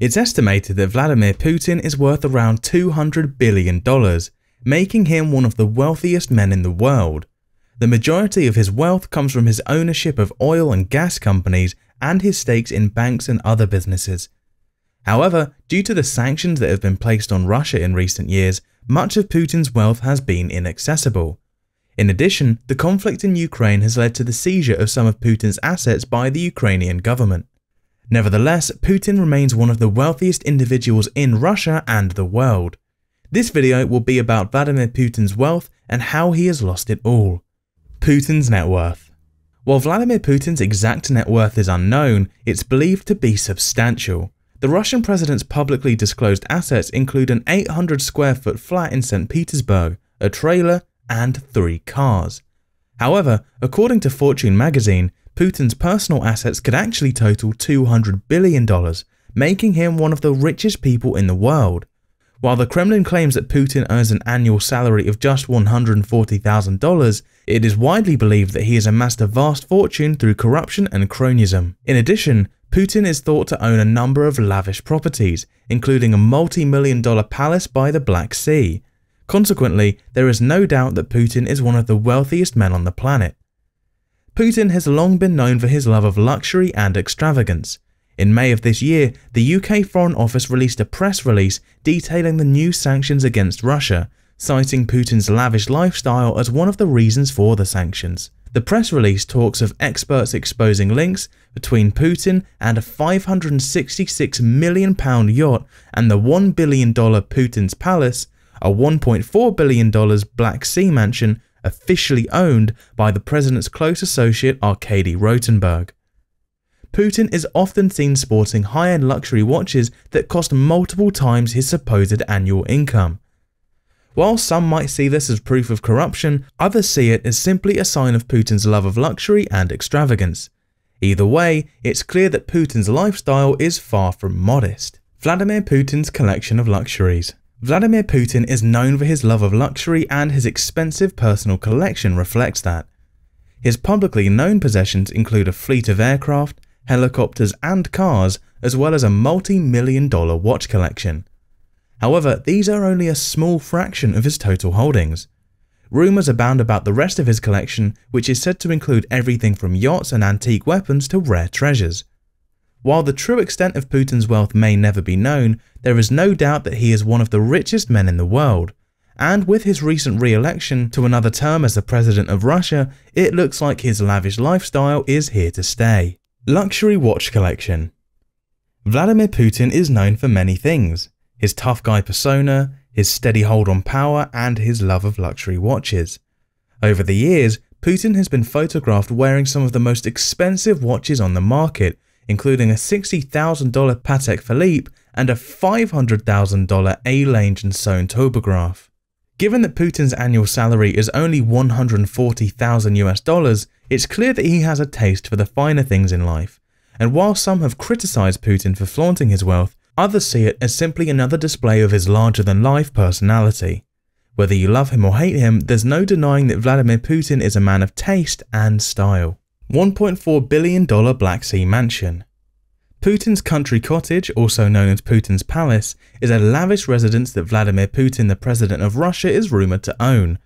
It's estimated that Vladimir Putin is worth around $200 billion, making him one of the wealthiest men in the world. The majority of his wealth comes from his ownership of oil and gas companies and his stakes in banks and other businesses. However, due to the sanctions that have been placed on Russia in recent years, much of Putin's wealth has been inaccessible. In addition, the conflict in Ukraine has led to the seizure of some of Putin's assets by the Ukrainian government. Nevertheless, Putin remains one of the wealthiest individuals in Russia and the world. This video will be about Vladimir Putin's wealth and how he has lost it all. Putin's net worth. While Vladimir Putin's exact net worth is unknown, it's believed to be substantial. The Russian president's publicly disclosed assets include an 800 square foot flat in St. Petersburg, a trailer, and three cars. However, according to Fortune magazine, Putin's personal assets could actually total $200 billion, making him one of the richest people in the world. While the Kremlin claims that Putin earns an annual salary of just $140,000, it is widely believed that he has amassed a vast fortune through corruption and cronyism. In addition, Putin is thought to own a number of lavish properties, including a multi-million dollar palace by the Black Sea. Consequently, there is no doubt that Putin is one of the wealthiest men on the planet. Putin has long been known for his love of luxury and extravagance. In May of this year, the UK Foreign Office released a press release detailing the new sanctions against Russia, citing Putin's lavish lifestyle as one of the reasons for the sanctions. The press release talks of experts exposing links between Putin and a £566 million yacht and the $1 billion Putin's palace, a $1.4 billion Black Sea mansion, officially owned by the president's close associate Arkady Rotenberg. Putin is often seen sporting high-end luxury watches that cost multiple times his supposed annual income. While some might see this as proof of corruption, others see it as simply a sign of Putin's love of luxury and extravagance. Either way, it's clear that Putin's lifestyle is far from modest. Vladimir Putin's collection of luxuries. Vladimir Putin is known for his love of luxury and his expensive personal collection reflects that. His publicly known possessions include a fleet of aircraft, helicopters and cars, as well as a multi-million dollar watch collection. However, these are only a small fraction of his total holdings. Rumours abound about the rest of his collection, which is said to include everything from yachts and antique weapons to rare treasures. While the true extent of Putin's wealth may never be known, there is no doubt that he is one of the richest men in the world. And with his recent re-election to another term as the president of Russia, it looks like his lavish lifestyle is here to stay. Luxury Watch Collection Vladimir Putin is known for many things. His tough guy persona, his steady hold on power, and his love of luxury watches. Over the years, Putin has been photographed wearing some of the most expensive watches on the market, including a $60,000 Patek Philippe and a $500,000 A-Lange and Sohn Tourbograph. Given that Putin's annual salary is only 140,000 US dollars, it's clear that he has a taste for the finer things in life. And while some have criticized Putin for flaunting his wealth, others see it as simply another display of his larger than life personality. Whether you love him or hate him, there's no denying that Vladimir Putin is a man of taste and style. $1.4 billion Black Sea Mansion. Putin's country cottage, also known as Putin's palace, is a lavish residence that Vladimir Putin, the president of Russia, is rumoured to own.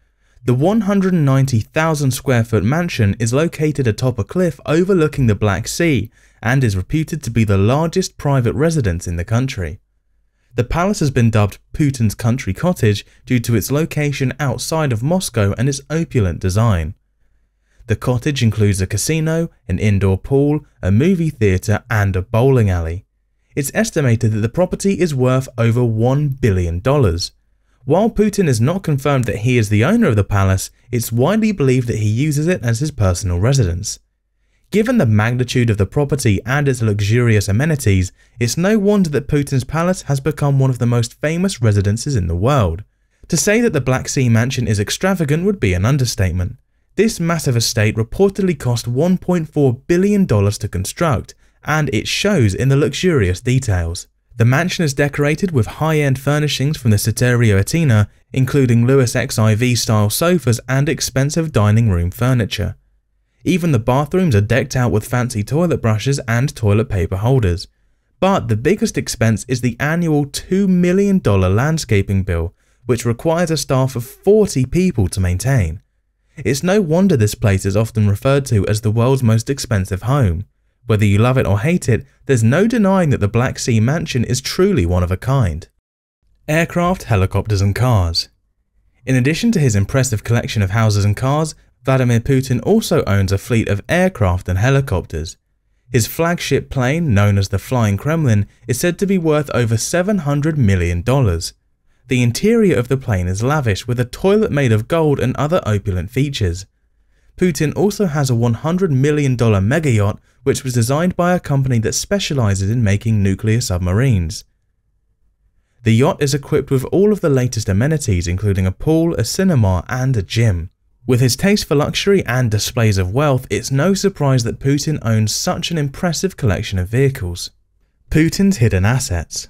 The 190,000 square foot mansion is located atop a cliff overlooking the Black Sea and is reputed to be the largest private residence in the country. The palace has been dubbed Putin's country cottage due to its location outside of Moscow and its opulent design. The cottage includes a casino, an indoor pool, a movie theatre and a bowling alley. It's estimated that the property is worth over $1 billion. While Putin has not confirmed that he is the owner of the palace, it's widely believed that he uses it as his personal residence. Given the magnitude of the property and its luxurious amenities, it's no wonder that Putin's palace has become one of the most famous residences in the world. To say that the Black Sea Mansion is extravagant would be an understatement. This massive estate reportedly cost $1.4 billion to construct, and it shows in the luxurious details. The mansion is decorated with high-end furnishings from the Cittadella Athena, including Louis XIV style sofas and expensive dining room furniture. Even the bathrooms are decked out with fancy toilet brushes and toilet paper holders. But the biggest expense is the annual $2 million landscaping bill, which requires a staff of 40 people to maintain. It's no wonder this place is often referred to as the world's most expensive home. Whether you love it or hate it, there's no denying that the Black Sea Mansion is truly one of a kind. Aircraft, helicopters and cars. In addition to his impressive collection of houses and cars, Vladimir Putin also owns a fleet of aircraft and helicopters. His flagship plane, known as the Flying Kremlin, is said to be worth over $700 million. The interior of the plane is lavish with a toilet made of gold and other opulent features. Putin also has a $100 million mega yacht which was designed by a company that specializes in making nuclear submarines. The yacht is equipped with all of the latest amenities including a pool, a cinema and a gym. With his taste for luxury and displays of wealth, it's no surprise that Putin owns such an impressive collection of vehicles. Putin's hidden assets.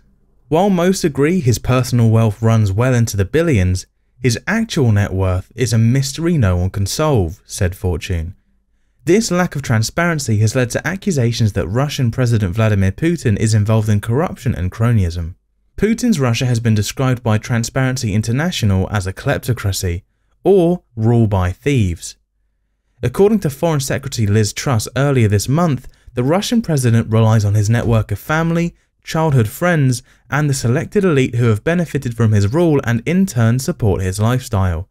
While most agree his personal wealth runs well into the billions, his actual net worth is a mystery no one can solve, said Fortune. This lack of transparency has led to accusations that Russian President Vladimir Putin is involved in corruption and cronyism. Putin's Russia has been described by Transparency International as a kleptocracy, or rule by thieves. According to Foreign Secretary Liz Truss earlier this month, the Russian president relies on his network of family, childhood friends, and the selected elite who have benefited from his rule and in turn support his lifestyle.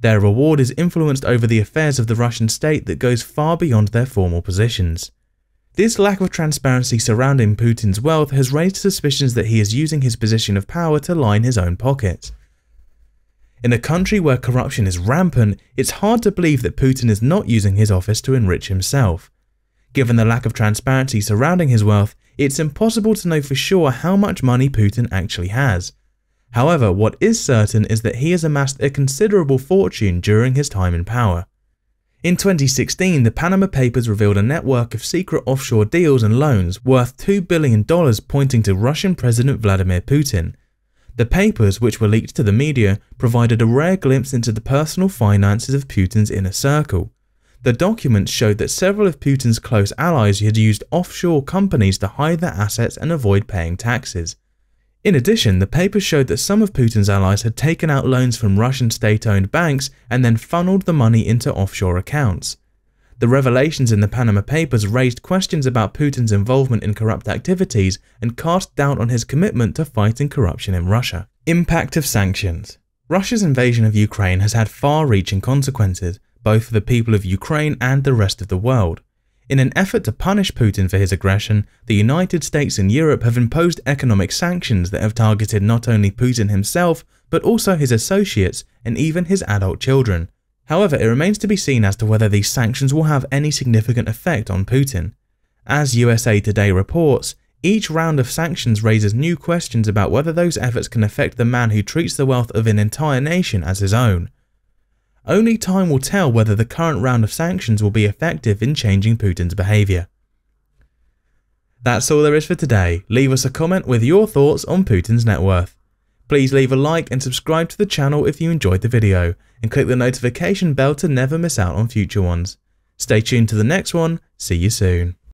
Their reward is influenced over the affairs of the Russian state that goes far beyond their formal positions. This lack of transparency surrounding Putin's wealth has raised suspicions that he is using his position of power to line his own pockets. In a country where corruption is rampant, it's hard to believe that Putin is not using his office to enrich himself. Given the lack of transparency surrounding his wealth, it's impossible to know for sure how much money Putin actually has. However, what is certain is that he has amassed a considerable fortune during his time in power. In 2016, the Panama Papers revealed a network of secret offshore deals and loans worth $2 billion pointing to Russian President Vladimir Putin, the papers, which were leaked to the media, provided a rare glimpse into the personal finances of Putin's inner circle. The documents showed that several of Putin's close allies had used offshore companies to hide their assets and avoid paying taxes. In addition, the papers showed that some of Putin's allies had taken out loans from Russian state owned banks and then funneled the money into offshore accounts. The revelations in the Panama Papers raised questions about Putin's involvement in corrupt activities and cast doubt on his commitment to fighting corruption in Russia. Impact of sanctions. Russia's invasion of Ukraine has had far reaching consequences, both for the people of Ukraine and the rest of the world. In an effort to punish Putin for his aggression, the United States and Europe have imposed economic sanctions that have targeted not only Putin himself, but also his associates and even his adult children. However, it remains to be seen as to whether these sanctions will have any significant effect on Putin. As USA Today reports, each round of sanctions raises new questions about whether those efforts can affect the man who treats the wealth of an entire nation as his own. Only time will tell whether the current round of sanctions will be effective in changing Putin's behaviour. That's all there is for today. Leave us a comment with your thoughts on Putin's net worth. Please leave a like and subscribe to the channel if you enjoyed the video, and click the notification bell to never miss out on future ones. Stay tuned to the next one, see you soon.